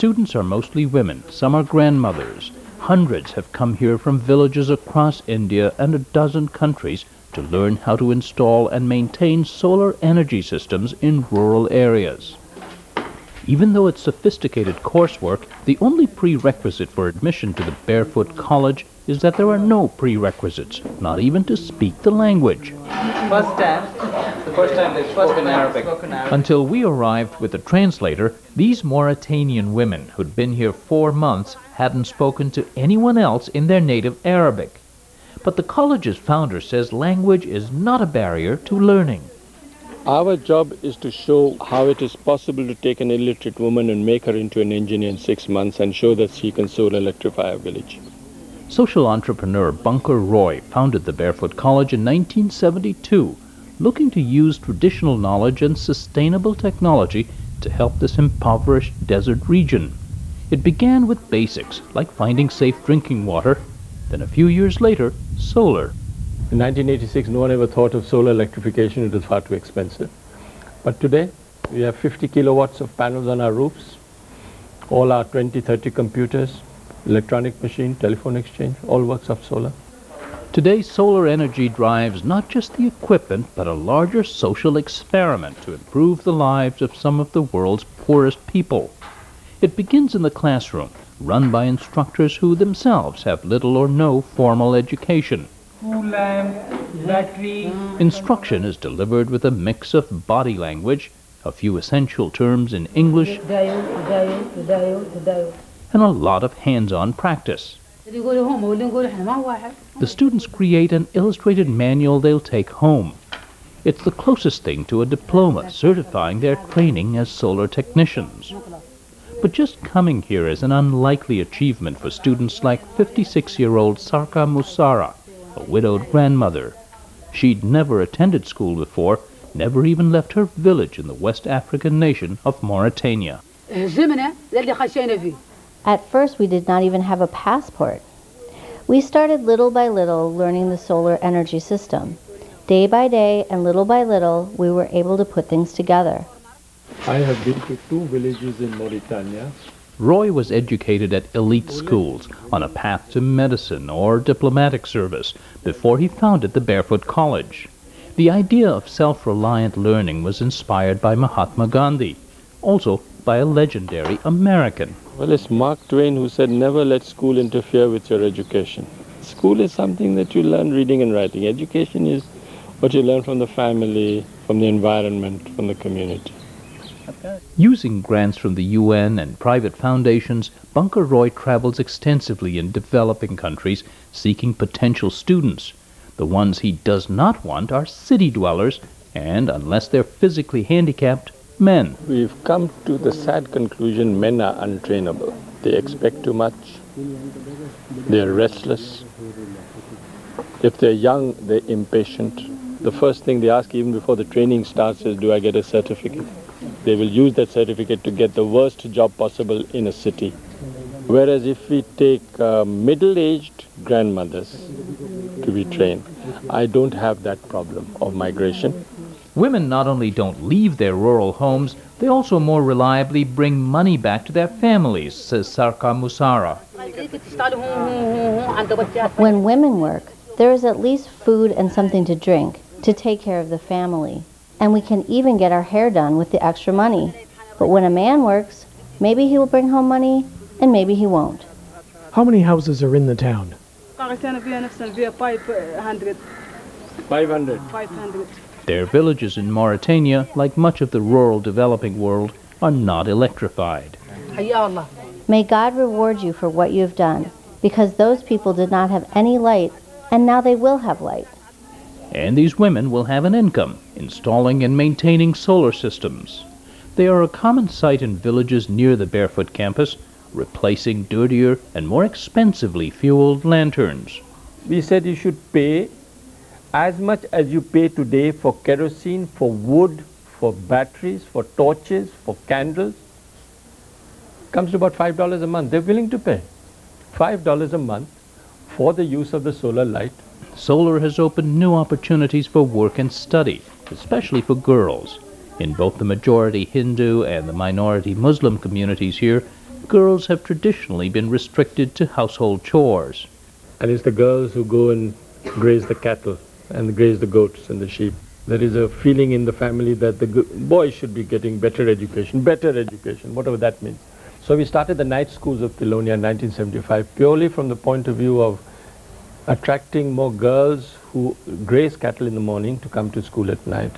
students are mostly women, some are grandmothers. Hundreds have come here from villages across India and a dozen countries to learn how to install and maintain solar energy systems in rural areas. Even though it's sophisticated coursework, the only prerequisite for admission to the Barefoot College is that there are no prerequisites, not even to speak the language. First time, the first time they spoke in Arabic. Until we arrived with a translator, these Mauritanian women who'd been here four months hadn't spoken to anyone else in their native Arabic. But the college's founder says language is not a barrier to learning. Our job is to show how it is possible to take an illiterate woman and make her into an engineer in six months and show that she can solar electrify a village. Social entrepreneur Bunker Roy founded the Barefoot College in 1972, looking to use traditional knowledge and sustainable technology to help this impoverished desert region. It began with basics, like finding safe drinking water, then a few years later, solar. In 1986, no one ever thought of solar electrification. It was far too expensive. But today, we have 50 kilowatts of panels on our roofs. All our 20, 30 computers, electronic machine, telephone exchange, all works off solar. Today, solar energy drives not just the equipment, but a larger social experiment to improve the lives of some of the world's poorest people. It begins in the classroom, run by instructors who themselves have little or no formal education. Instruction is delivered with a mix of body language, a few essential terms in English, and a lot of hands-on practice. The students create an illustrated manual they'll take home. It's the closest thing to a diploma certifying their training as solar technicians. But just coming here is an unlikely achievement for students like 56-year-old Sarka Musara, a widowed grandmother. She'd never attended school before, never even left her village in the West African nation of Mauritania. At first, we did not even have a passport. We started little by little learning the solar energy system. Day by day and little by little, we were able to put things together. I have been to two villages in Mauritania. Roy was educated at elite schools on a path to medicine or diplomatic service before he founded the Barefoot College. The idea of self-reliant learning was inspired by Mahatma Gandhi, also by a legendary American. Well, it's Mark Twain who said, never let school interfere with your education. School is something that you learn reading and writing. Education is what you learn from the family, from the environment, from the community. Using grants from the UN and private foundations, Bunker Roy travels extensively in developing countries seeking potential students. The ones he does not want are city dwellers and, unless they're physically handicapped, men. We've come to the sad conclusion men are untrainable. They expect too much. They're restless. If they're young, they're impatient. The first thing they ask even before the training starts is, do I get a certificate? They will use that certificate to get the worst job possible in a city. Whereas if we take uh, middle-aged grandmothers to be trained, I don't have that problem of migration. Women not only don't leave their rural homes, they also more reliably bring money back to their families, says Sarka Musara. When women work, there is at least food and something to drink to take care of the family. And we can even get our hair done with the extra money. But when a man works, maybe he will bring home money and maybe he won't. How many houses are in the town? 500. Their villages in Mauritania, like much of the rural developing world, are not electrified. May God reward you for what you have done, because those people did not have any light, and now they will have light. And these women will have an income, installing and maintaining solar systems. They are a common sight in villages near the Barefoot campus, replacing dirtier and more expensively fueled lanterns. We said you should pay as much as you pay today for kerosene, for wood, for batteries, for torches, for candles. Comes to about $5 a month. They're willing to pay $5 a month for the use of the solar light. Solar has opened new opportunities for work and study, especially for girls. In both the majority Hindu and the minority Muslim communities here, girls have traditionally been restricted to household chores. And it's the girls who go and graze the cattle and graze the goats and the sheep. There is a feeling in the family that the boys should be getting better education, better education, whatever that means. So we started the night schools of Tilonia in 1975 purely from the point of view of attracting more girls who graze cattle in the morning to come to school at night.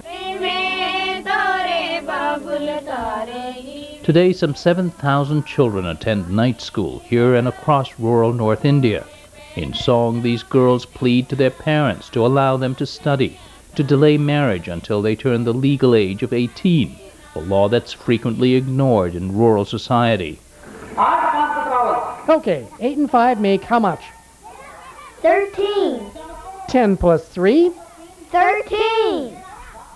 Today, some 7,000 children attend night school here and across rural North India. In song, these girls plead to their parents to allow them to study, to delay marriage until they turn the legal age of 18, a law that's frequently ignored in rural society. I found the college. Okay, 8 and 5 make how much? 13. 10 plus 3? 13.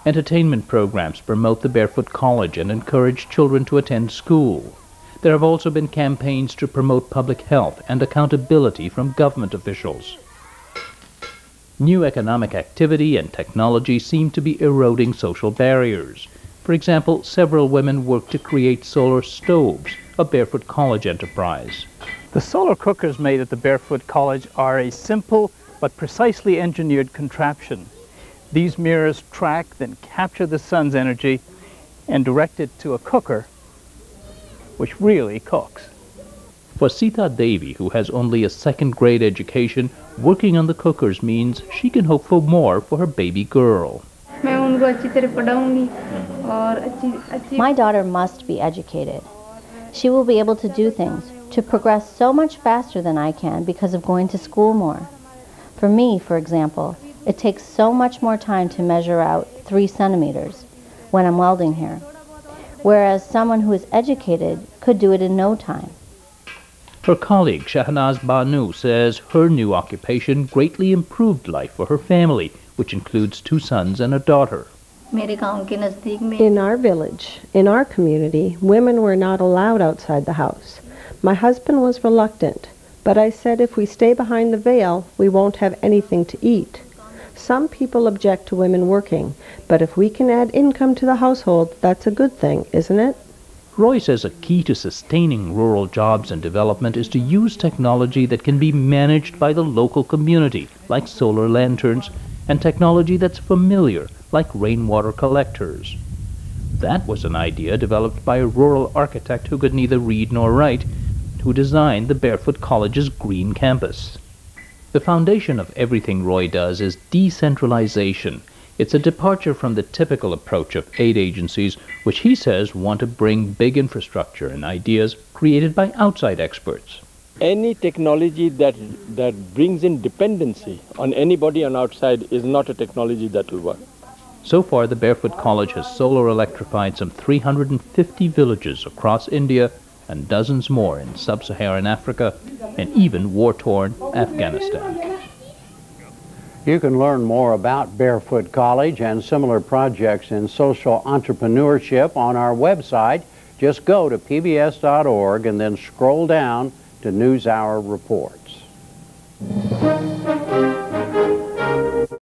Entertainment programs promote the Barefoot College and encourage children to attend school. There have also been campaigns to promote public health and accountability from government officials. New economic activity and technology seem to be eroding social barriers. For example, several women work to create solar stoves, a Barefoot College enterprise. The solar cookers made at the Barefoot College are a simple but precisely engineered contraption. These mirrors track, then capture the sun's energy and direct it to a cooker, which really cooks. For Sita Devi, who has only a second grade education, working on the cookers means she can hope for more for her baby girl. My daughter must be educated. She will be able to do things, to progress so much faster than I can because of going to school more. For me, for example, it takes so much more time to measure out three centimeters when I'm welding here, whereas someone who is educated could do it in no time. Her colleague Shahnaz Banu says her new occupation greatly improved life for her family, which includes two sons and a daughter. In our village, in our community, women were not allowed outside the house. My husband was reluctant, but I said if we stay behind the veil, we won't have anything to eat. Some people object to women working, but if we can add income to the household, that's a good thing, isn't it? Roy says a key to sustaining rural jobs and development is to use technology that can be managed by the local community, like solar lanterns, and technology that's familiar, like rainwater collectors. That was an idea developed by a rural architect who could neither read nor write, who designed the Barefoot College's green campus. The foundation of everything Roy does is decentralization. It's a departure from the typical approach of aid agencies, which he says want to bring big infrastructure and ideas created by outside experts. Any technology that, that brings in dependency on anybody on outside is not a technology that will work. So far, the Barefoot College has solar electrified some 350 villages across India and dozens more in sub-Saharan Africa and even war-torn Afghanistan. You can learn more about Barefoot College and similar projects in social entrepreneurship on our website. Just go to pbs.org and then scroll down to NewsHour Reports.